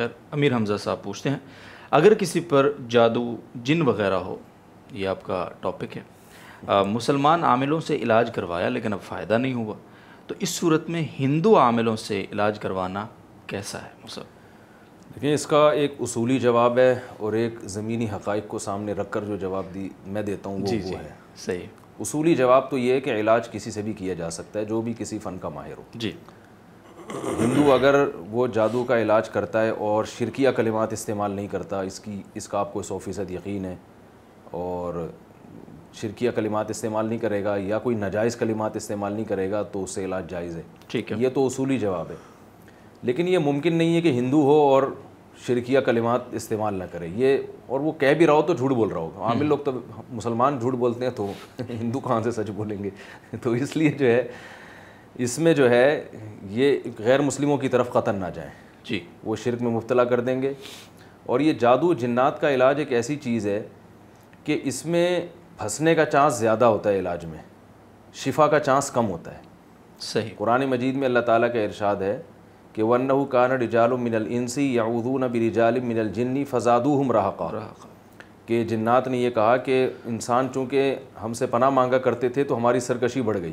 خیر امیر حمزہ صاحب پوچھتے ہیں اگر کسی پر جادو جن وغیرہ ہو یہ آپ کا ٹاپک ہے آ، مسلمان عاملوں سے علاج کروایا لیکن اب فائدہ نہیں ہوا تو اس صورت میں ہندو عاملوں سے علاج کروانا کیسا ہے؟ مصب دیکھیں اس کا ایک اصولی جواب ہے اور ایک زمینی حقائق کو سامنے رکھ کر جو جواب دی میں دیتا ہوں وہ جی وہ جی ہے۔ صحیح۔ اصولی جواب تو یہ ہے کہ علاج کسی سے بھی کیا جا سکتا ہے جو بھی کسی فن کا ماہر ہو۔ جی۔ ہندو اگر وہ جادو کا علاج کرتا ہے اور شرکیہ کلمات استعمال نہیں کرتا اس کی اس کا آپ کو سو فیصد یقین ہے اور شرکیہ کلمات استعمال نہیں کرے گا یا کوئی ناجائز کلمات استعمال نہیں کرے گا تو اس سے علاج جائز ہے۔ ٹھیک ہے۔ یہ تو اصولی جواب ہے۔ لیکن یہ ممکن نہیں ہے کہ ہندو ہو اور شرکیہ کلمات استعمال نہ کرے۔ یہ اور وہ کہہ بھی رہا ہو تو جھوٹ بول رہا ہوگا۔ عامل لوگ تو مسلمان جھوٹ بولتے ہیں تو ہندو کہاں سے سچ بولیں گے؟ تو اس لیے جو ہے اس میں جو ہے یہ غیر مسلموں کی طرف قطن نہ جائیں۔ جی۔ وہ شرک میں مبتلا کر دیں گے۔ اور یہ جادو جنات کا علاج ایک ایسی چیز ہے کہ اس میں پھنسنے کا چانس زیادہ ہوتا ہے علاج میں شفا کا چانس کم ہوتا ہے۔ صحیح۔ قرآن مجید میں اللہ تعالیٰ کا ارشاد ہے کہ ون کان رجال من الانسی یعوذون برجال من الجنی فزادوہم رہقا کہ جنات نے یہ کہا کہ انسان چونکہ ہم سے پناہ مانگا کرتے تھے تو ہماری سرکشی بڑھ گئی۔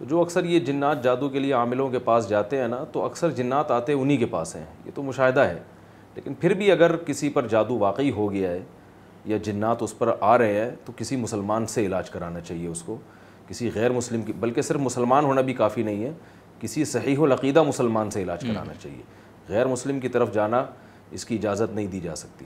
تو جو اکثر یہ جنات جادو کے لیے عاملوں کے پاس جاتے ہیں نا، تو اکثر جنات آتے انہی کے پاس ہیں۔ یہ تو مشاہدہ ہے۔ لیکن پھر بھی اگر کسی پر جادو واقعی ہو گیا ہے یا جنات اس پر آ رہے ہیں، تو کسی مسلمان سے علاج کرانا چاہیے اس کو۔ کسی غیر مسلم کی، بلکہ صرف مسلمان ہونا بھی کافی نہیں ہے، کسی صحیح العقیدہ مسلمان سے علاج کرانا چاہیے۔ غیر مسلم کی طرف جانا اس کی اجازت نہیں دی جا سکتی۔